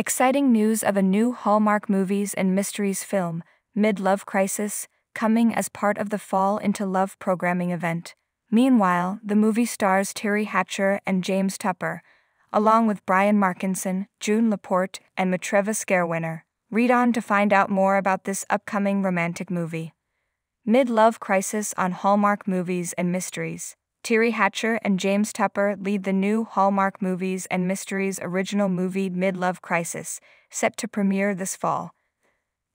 Exciting news of a new Hallmark Movies and Mysteries film, Mid Love Crisis, coming as part of the Fall into Love programming event. Meanwhile, the movie stars Teri Hatcher and James Tupper, along with Brian Markinson, June Laporte, and Matreya Scarrwener. Read on to find out more about this upcoming romantic movie. Mid Love Crisis on Hallmark Movies and Mysteries. Teri Hatcher and James Tupper lead the new Hallmark Movies and Mysteries original movie Mid Love Crisis, set to premiere this fall.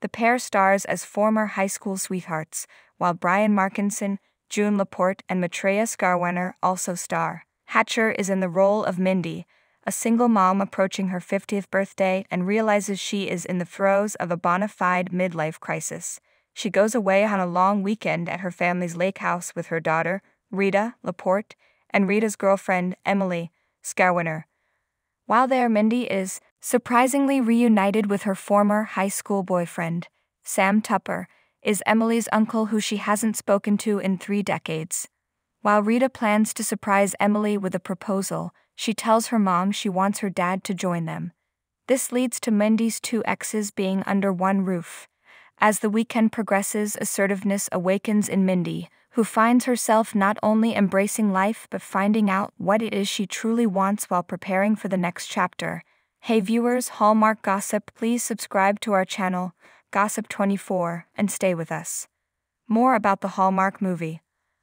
The pair stars as former high school sweethearts, while Brian Markinson, June Laporte, and Matreya Scarrwener also star. Hatcher is in the role of Mindy, a single mom approaching her 50th birthday and realizes she is in the throes of a bona fide midlife crisis. She goes away on a long weekend at her family's lake house with her daughter, Rita Laporte, and Rita's girlfriend, Emily Scarrwener. While there, Mindy is surprisingly reunited with her former high school boyfriend, Sam Tupper, is Emily's uncle who she hasn't spoken to in three decades. While Rita plans to surprise Emily with a proposal, she tells her mom she wants her dad to join them. This leads to Mindy's two exes being under one roof. As the weekend progresses, assertiveness awakens in Mindy, who finds herself not only embracing life but finding out what it is she truly wants while preparing for the next chapter. Hey viewers, Hallmark Gossip, please subscribe to our channel, Gossip24, and stay with us. More about the Hallmark movie.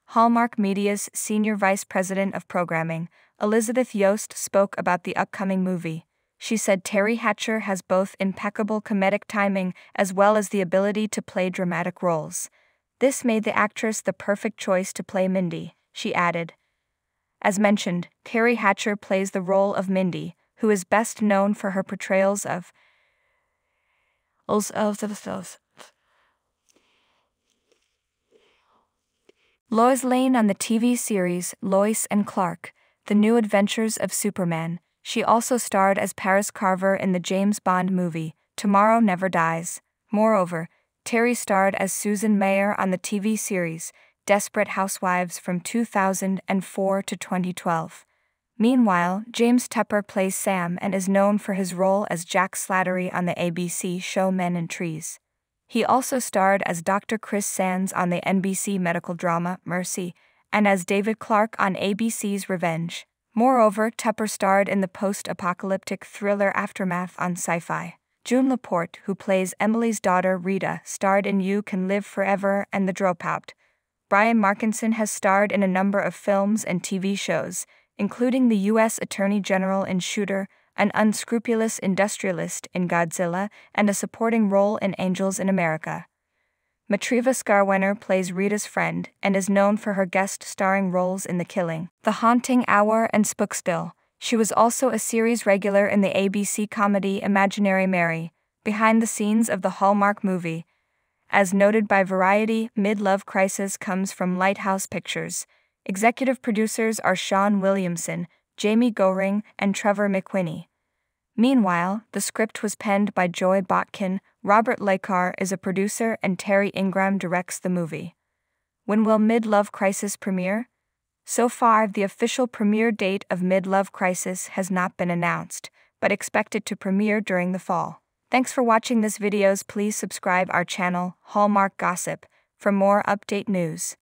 Hallmark Media's Senior Vice President of Programming, Elizabeth Yost, spoke about the upcoming movie. She said Teri Hatcher has both impeccable comedic timing as well as the ability to play dramatic roles. This made the actress the perfect choice to play Mindy, she added. As mentioned, Teri Hatcher plays the role of Mindy, who is best known for her portrayals of Lois Lane on the TV series Lois and Clark, The New Adventures of Superman. She also starred as Paris Carver in the James Bond movie Tomorrow Never Dies. Moreover, Teri starred as Susan Mayer on the TV series Desperate Housewives from 2004 to 2012. Meanwhile, James Tupper plays Sam and is known for his role as Jack Slattery on the ABC show Men in Trees. He also starred as Dr. Chris Sands on the NBC medical drama Mercy and as David Clark on ABC's Revenge. Moreover, Tupper starred in the post apocalyptic thriller Aftermath on Sci Fi. June Laporte, who plays Emily's daughter Rita, starred in You Can Live Forever and The Dropout. Brian Markinson has starred in a number of films and TV shows, including the U.S. Attorney General in Shooter, an unscrupulous industrialist in Godzilla, and a supporting role in Angels in America. Matreya Scarrwener plays Rita's friend and is known for her guest starring roles in The Killing, The Haunting Hour, and Spooksville. She was also a series regular in the ABC comedy Imaginary Mary, behind the scenes of the Hallmark movie. As noted by Variety, Mid Love Crisis comes from Lighthouse Pictures. Executive producers are Sean Williamson, Jamie Goehring, and Trevor McWhinney. Meanwhile, the script was penned by Joy Botkin, Robert Lakar is a producer, and Terry Ingram directs the movie. When will Mid Love Crisis premiere? So far, the official premiere date of Mid Love Crisis has not been announced, but expected to premiere during the fall. Thanks for watching this videos. Please subscribe our channel, Hallmark Gossip, for more update news.